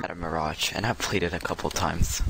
Had a Mirage, and I've played it a couple times.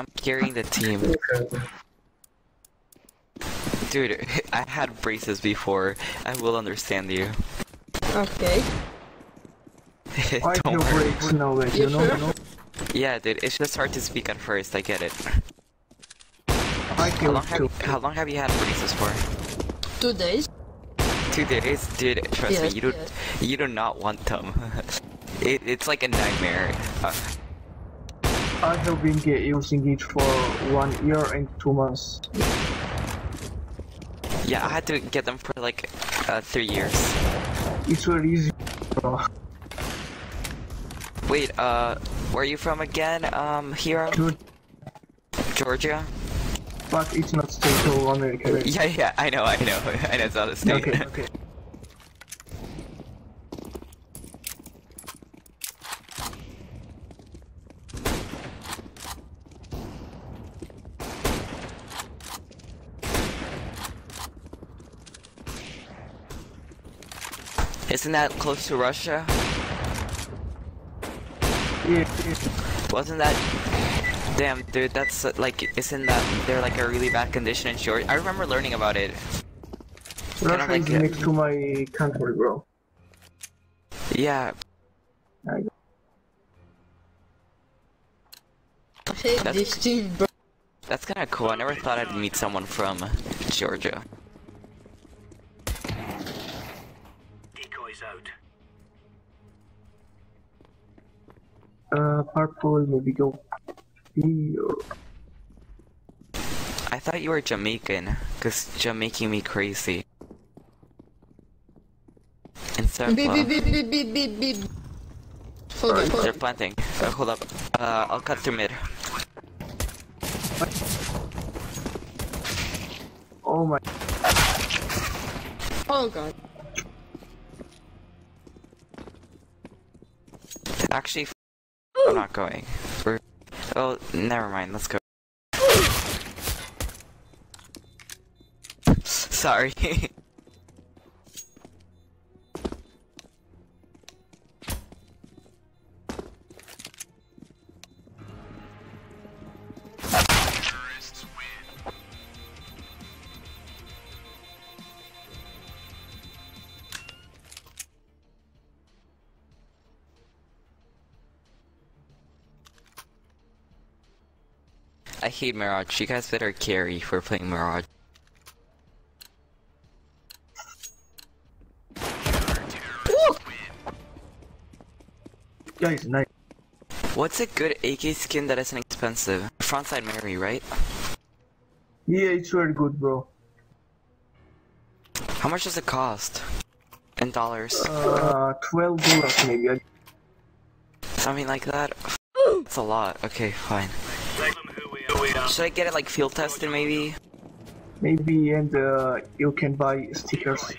I'm carrying the team. Dude, I had braces before. I will understand you. Okay. I Don't feel worry. breaks now, like, you You know, sure? Yeah, dude, it's just hard to speak at first. I get it. I How long have how long have you had braces for? Two days. Two days, dude. Trust Yes, me, you do yes. you do not want them. it, it's like a nightmare. Uh, I have been using it for one year and two months. yeah, I had to get them for like uh, three years. It's very easy. bro. Wait, uh, where are you from again? Um, here, Dude, Georgia. but it's not state of America. right? Yeah, yeah, I know, I know, I know it's not a state. Okay, okay. Isn't that close to Russia? Yeah, yeah. Wasn't that? Damn, dude, that's like, isn't that they're like a really bad condition in Georgia? I remember learning about it. Kinda Russia like is it. next to my country, bro. Yeah, I I That's- this team, bro. that's kind of cool. I never thought I'd meet someone from Georgia. Uh, purple, maybe go B or I thought you were Jamaican, cause Jamaican me crazy. Instead, Beep, beep, beep, beep, beep, beep, beep. Hold on, hold they're planting. Uh, hold up. Uh, I'll cut through mid. oh my. Oh god. Actually, f- I'm not going. We're. Oh, never mind. Let's go. Sorry. hate Mirage. You guys better carry for playing Mirage. Guys, nice. What's a good AK skin that isn't expensive? Frontside Mary, right? Yeah, it's very good, bro. How much does it cost? In dollars? Uh, twelve dollars maybe. Something like that? That's a lot. Okay, fine. Tell them who we are. Who we are. Should I get it like field tested maybe? Maybe, and uh, you can buy stickers.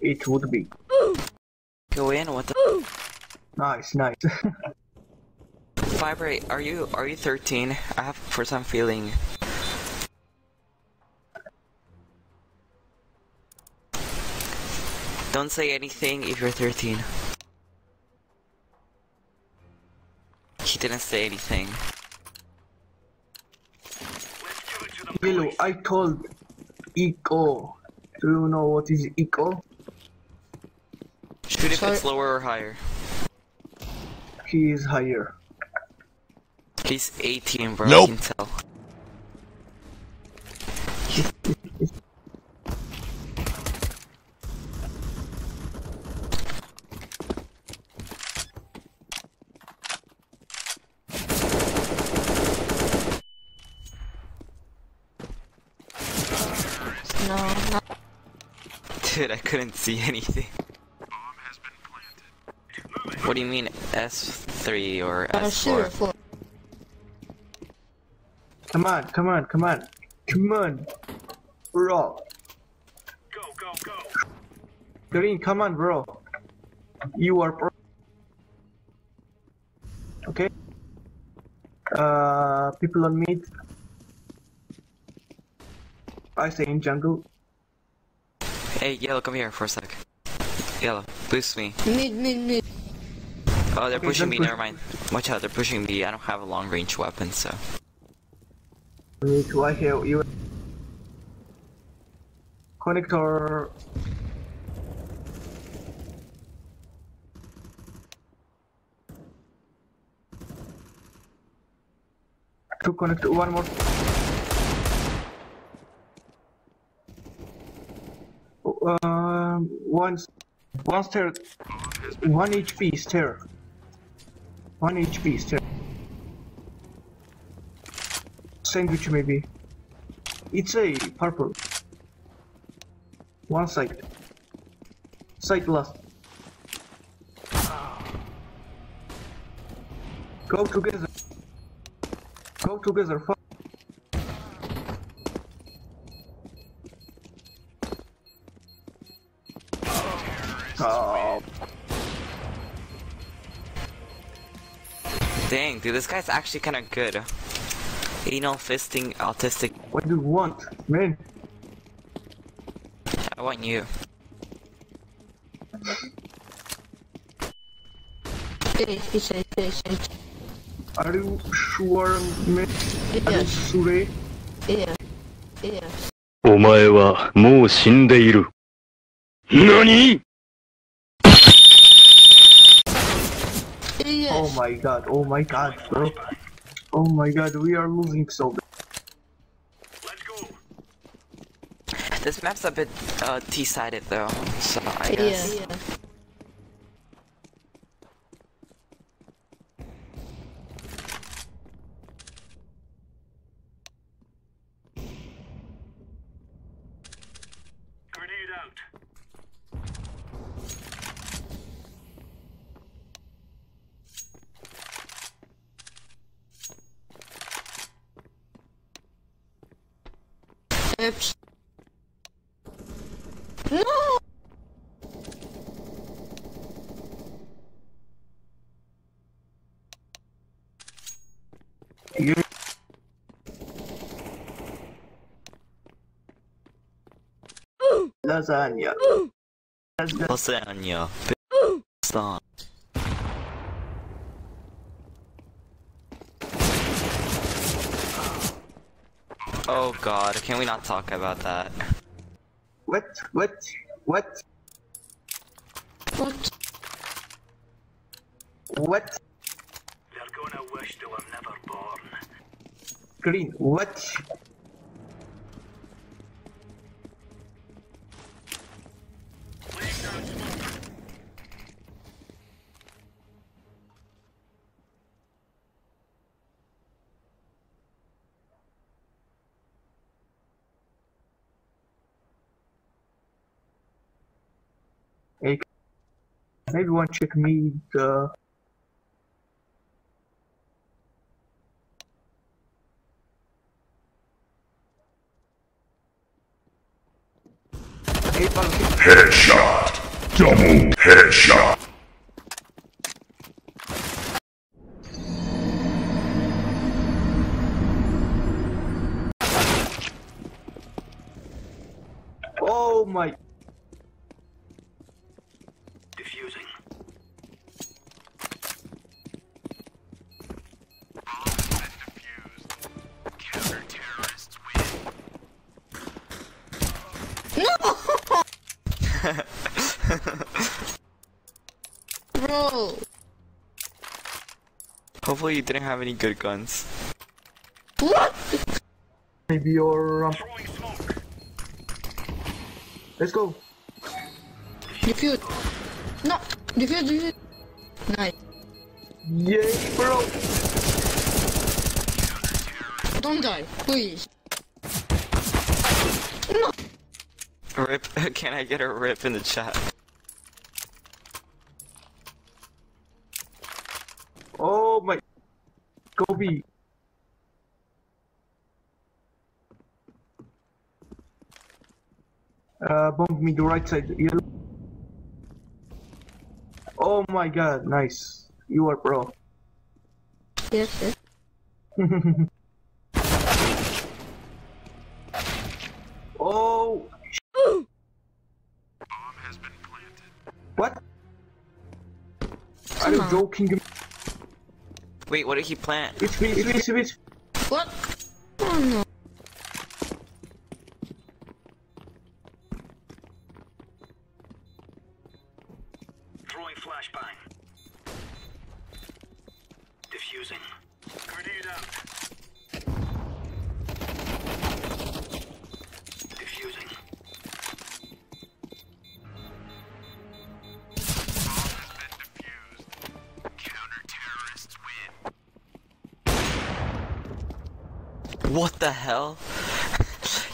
It would be Go in? What the? nice, nice. Vibrate, are you are you 13? I have for some feeling. Don't say anything if you're 13. He didn't say anything. Let's give it to them. Yellow, I told Eco. Do you know what is Eco? Shoot if it's lower or higher. He is higher. He's 18, bro. Nope. I can tell. No, no. Dude, I couldn't see anything. What do you mean S3 or Uh, S4? four. Come on, come on, come on. Come on. Bro. Go, go, go. Green, come on, bro. You are pro. Okay. Uh, people on mid. I say in jungle. Hey, Yellow, come here for a sec. Yellow, boost me. Mid, mid, mid. Oh, they're Okay, pushing me, push- never mind. Watch out, they're pushing me. I don't have a long range weapon, so. Me too. I have you. Connector. To connect one more. Um, one, one stair, one HP stair, one HP stair. Sandwich maybe. It's a purple. One side. Side last. Go together. Go together. Dang, dude, this guy's actually kind of good. Anal fisting, autistic. what do you want, man? I want you. Hey, he said, hey, hey. Are you sure, man? Are you Yes, sure? yes, yes. お前はもう死んでいる。何 Yes. Oh my god, oh my god, bro. Oh my god, we are losing so bad. Let's go. This map's a bit uh, T-sided though, so I Yeah, guess. yeah. Grenade out. Oops. No! You lasagna. Lasagna. Lasagna. Song. Oh god, can we not talk about that? What? What? What? What? What? They're gonna wish they were never born. Green. What? Maybe one check one check- uh, Headshot. Double headshot. Oh my. Defusing. Bro! Hopefully you didn't have any good guns. What? Maybe your um, Let's go. Defuse. No. Defuse, defuse. Nice. Yay, bro. Don't die, please. Rip. Can I get a rip in the chat? Oh my. Kobe. Uh, bomb me the right side. Yellow. Oh my god, nice. You are pro. Yes, yes. oh. What? Are you on. joking? Wait, what did he plant? It's me, it's me, it's me. it's me. What? Oh no. Throwing flashbang. Defusing. Grenade out. The hell?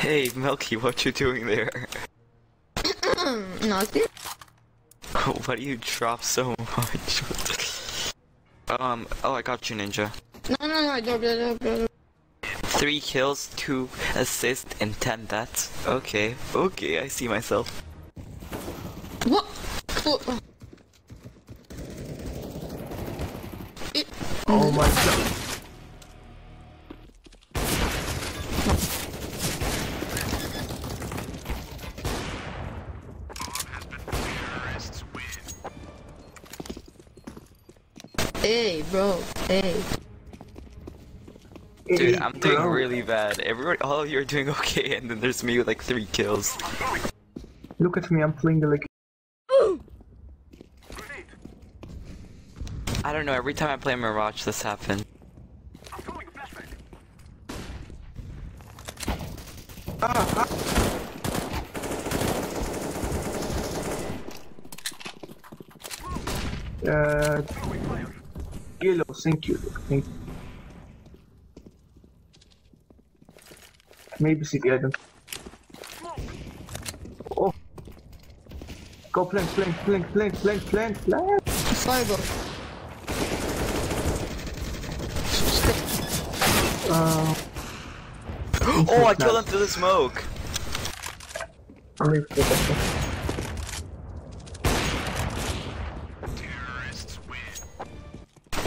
Hey, Milky, what you doing there? Nothing. Why do you drop so much? um, oh, I got you, Ninja. No, no, no, I don't, I don't, I don't. Three kills, two assists, and ten deaths. Okay, okay, I see myself. What? What? It, Oh my god. Hey, bro. Hey. Dude, I'm doing bro. really bad. Everyone, all of you are doing okay, and then there's me with like three kills. Look at me, I'm playing the like. I don't know, every time I play Mirage, this happens. I'm throwing a flashbang. Uh, Throwing fire. yellow, thank you. Thank you. Maybe city, I don't. Oh. Go plant, plant, plant, plant, plant, plant, plant. Fireball. Uh, Oh, I killed him through the smoke!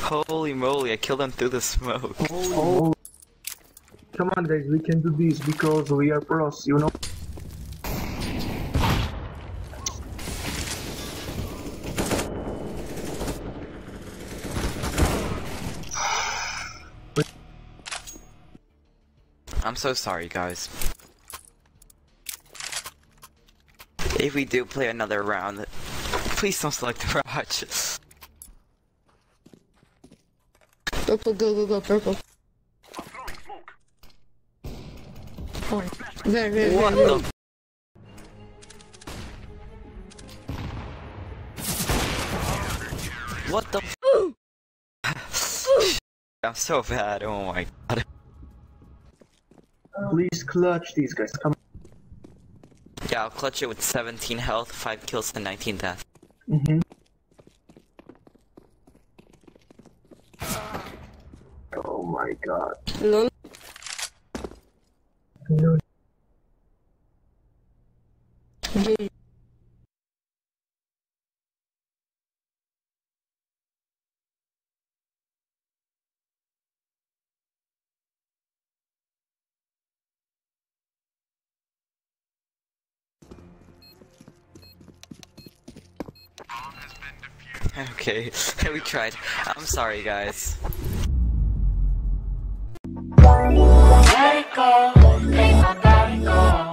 Holy moly, I killed him through the smoke. Oh. Come on guys, we can do this because we are pros, you know? I'm so sorry, guys. If we do play another round, please don't select the Mirage. Purple, go, go, go, purple. I'm throwing smoke. Orange. Very, very, What very. the? What the? I'm so bad. Oh my god. Please clutch these guys. Come Yeah, I'll clutch it with 17 health, 5 kills, and 19 death. on. hmm Oh my god. Lol. No. G. Okay, we tried. I'm sorry, guys. Mexico, Call.